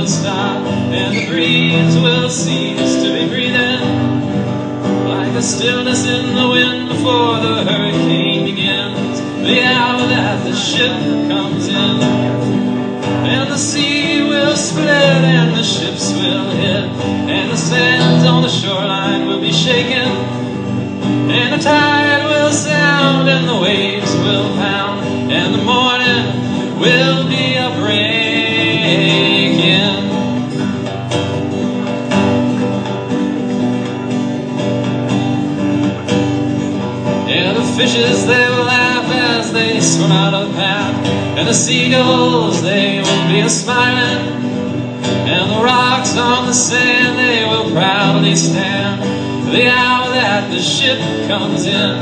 will stop and the breeze will cease to be breathing. Like the stillness in the wind before the hurricane begins, the hour that the ship comes in. And the sea will split and the ships will hit And the sands on the shoreline will be shaken And the tide will sound and the waves will pound And the morning will be fishes they will laugh as they swim out of path. And the seagulls they will be a smiling And the rocks on the sand they will proudly stand. The hour that the ship comes in.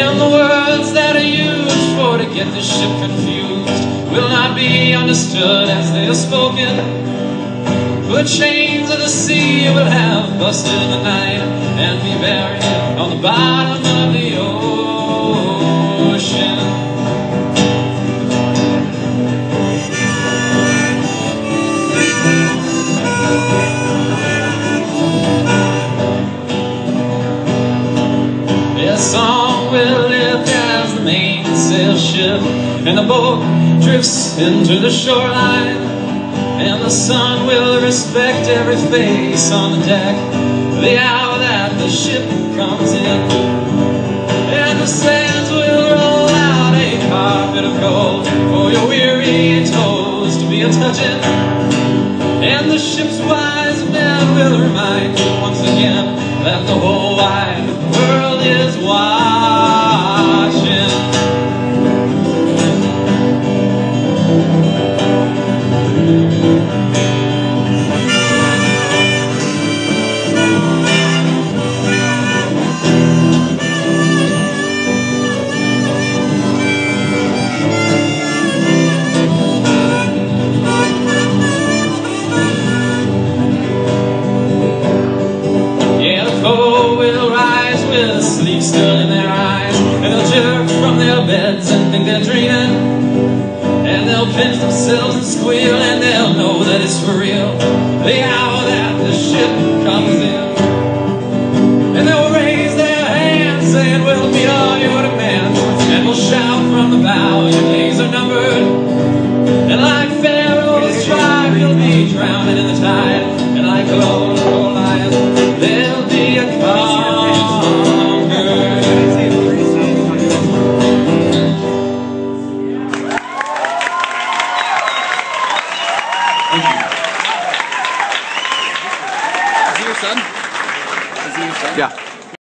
And the words that are used for to get the ship confused Will not be understood as they are spoken. The chains of the sea will have busted the night and be buried on the bottom ship and the boat drifts into the shoreline. And the sun will respect every face on the deck. The hour that the ship comes in. And the sands will roll out a carpet of gold For your weary toes to be a-touching And the ship's wise men will remind you once again That the whole wide sleep still in their eyes. And they'll jerk from their beds and think they're dreaming. And they'll pinch themselves and squeal And they'll know that it's for real. The hour that the ship comes in. And they'll raise their hands saying We'll meet all your demands. And we'll shout from the bow Your days are numbered Ja.